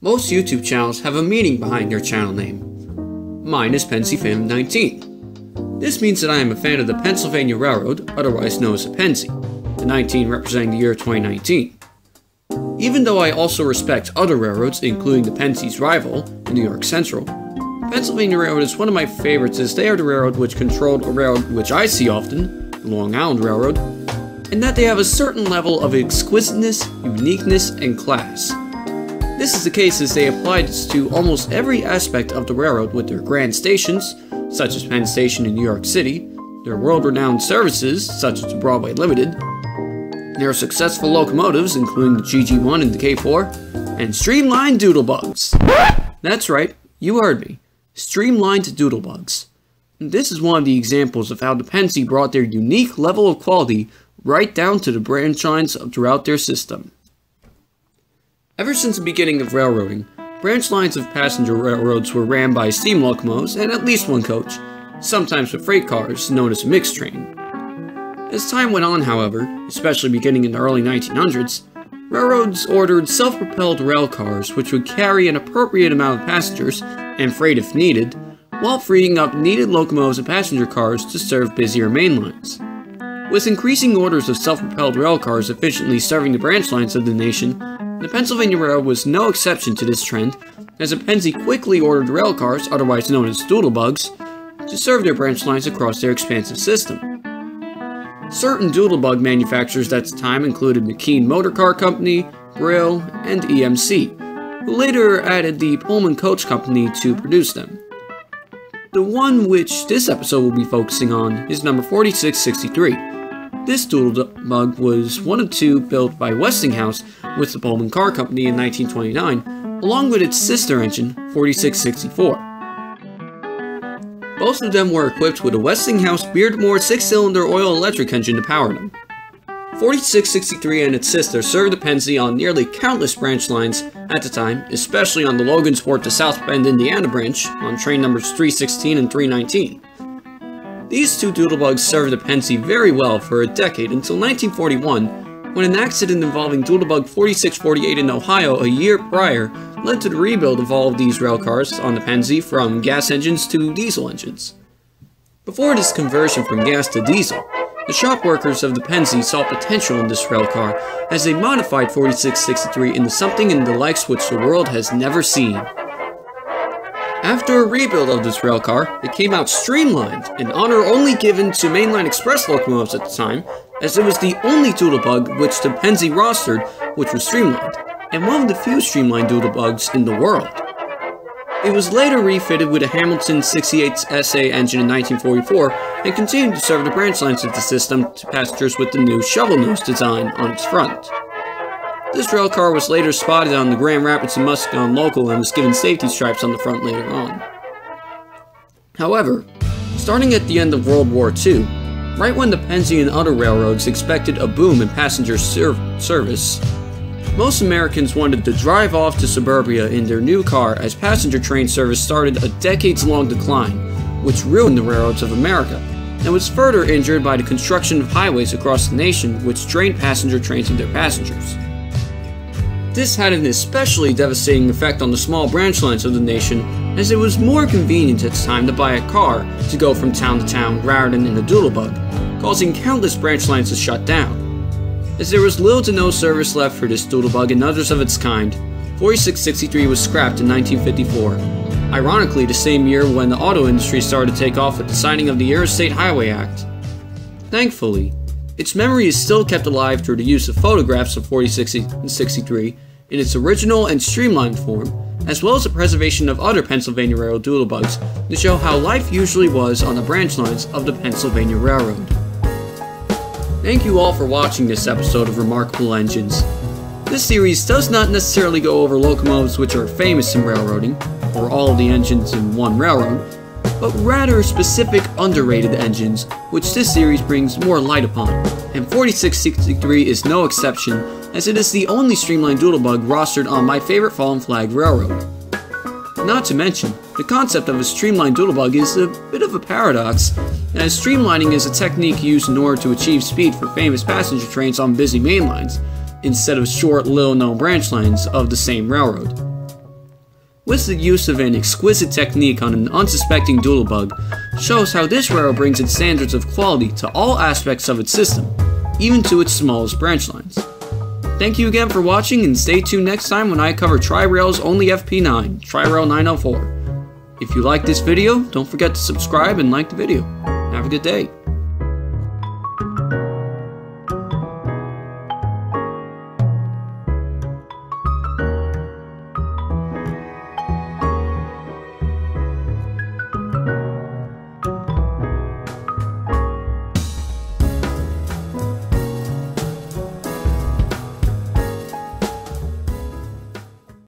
Most YouTube channels have a meaning behind their channel name. Mine is Pensyfan19. This means that I am a fan of the Pennsylvania Railroad, otherwise known as the Pennsy, the 19 representing the year 2019. Even though I also respect other railroads, including the Pennsy's rival, the New York Central, Pennsylvania Railroad is one of my favorites as they are the railroad which controlled a railroad which I see often, the Long Island Railroad, and that they have a certain level of exquisiteness, uniqueness, and class. This is the case as they applied this to almost every aspect of the railroad with their grand stations, such as Penn Station in New York City, their world-renowned services, such as the Broadway Limited, their successful locomotives, including the GG1 and the K4, and streamlined doodlebugs. That's right, you heard me. Streamlined doodlebugs. This is one of the examples of how the Pennsy brought their unique level of quality right down to the branch lines throughout their system. Ever since the beginning of railroading, branch lines of passenger railroads were ran by steam locomotives and at least one coach, sometimes with freight cars, known as a mixed train. As time went on, however, especially beginning in the early 1900s, railroads ordered self-propelled rail cars which would carry an appropriate amount of passengers and freight if needed, while freeing up needed locomotives and passenger cars to serve busier main lines. With increasing orders of self-propelled rail cars efficiently serving the branch lines of the nation, the Pennsylvania Railroad was no exception to this trend, as the Pennsy quickly ordered rail cars, otherwise known as doodlebugs, to serve their branch lines across their expansive system. Certain doodlebug manufacturers at the time included McKeen Motor Car Company, Brill, and EMC, who later added the Pullman Coach Company to produce them. The one which this episode will be focusing on is number 4663, this Doodlebug was one of two built by Westinghouse with the Pullman Car Company in 1929, along with its sister engine, 4664. Both of them were equipped with a Westinghouse Beardmore 6-cylinder oil-electric engine to power them. 4663 and its sister served the Pennsy on nearly countless branch lines at the time, especially on the Logansport to South Bend, Indiana branch on train numbers 316 and 319. These two doodlebugs served the Pennsy very well for a decade until 1941, when an accident involving Doodlebug 4648 in Ohio a year prior led to the rebuild of all of these railcars on the Pennsy from gas engines to diesel engines. Before this conversion from gas to diesel, the shop workers of the Pennsy saw potential in this railcar as they modified 4663 into something in the likes which the world has never seen. After a rebuild of this railcar, it came out streamlined, an honor only given to mainline express locomotives at the time, as it was the only Doodlebug which the Pennsy rostered which was streamlined, and one of the few streamlined Doodlebugs in the world. It was later refitted with a Hamilton 68 SA engine in 1944 and continued to serve the branch lines of the system to passengers with the new shovel nose design on its front. This railcar was later spotted on the Grand Rapids and Muskegon local and was given safety stripes on the front later on. However, starting at the end of World War II, right when the Pennsy and other railroads expected a boom in passenger service, most Americans wanted to drive off to suburbia in their new car as passenger train service started a decades-long decline, which ruined the railroads of America, and was further injured by the construction of highways across the nation which drained passenger trains of their passengers. This had an especially devastating effect on the small branch lines of the nation, as it was more convenient at the time to buy a car to go from town to town rather than in a doodlebug, causing countless branch lines to shut down. As there was little to no service left for this doodlebug and others of its kind, 4663 was scrapped in 1954, ironically the same year when the auto industry started to take off with the signing of the Interstate Highway Act. Thankfully, its memory is still kept alive through the use of photographs of 4663 in its original and streamlined form, as well as the preservation of other Pennsylvania Railroad doodlebugs to show how life usually was on the branch lines of the Pennsylvania Railroad. Thank you all for watching this episode of Remarkable Engines. This series does not necessarily go over locomotives which are famous in railroading, or all the engines in one railroad, but rather specific underrated engines, which this series brings more light upon, and 4663 is no exception, as it is the only streamlined doodlebug rostered on my favorite fallen flag railroad. Not to mention, the concept of a streamlined doodlebug is a bit of a paradox, as streamlining is a technique used in order to achieve speed for famous passenger trains on busy main lines, instead of short, little-known branch lines of the same railroad. With the use of an exquisite technique on an unsuspecting doodlebug, shows how this railroad brings its standards of quality to all aspects of its system, even to its smallest branch lines. Thank you again for watching and stay tuned next time when I cover Tri-Rail's only FP9, Tri-Rail 904. If you like this video, don't forget to subscribe and like the video. Have a good day.